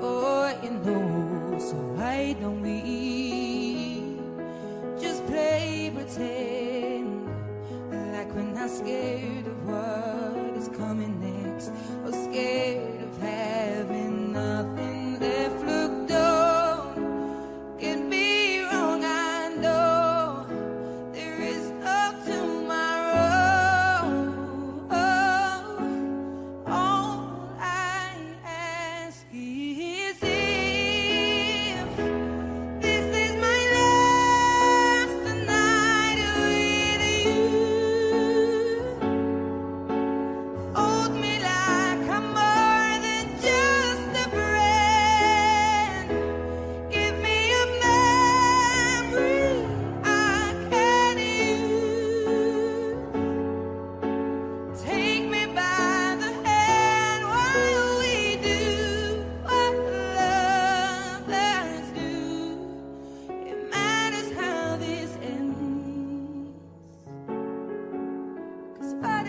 for you know. So why don't we just play pretend?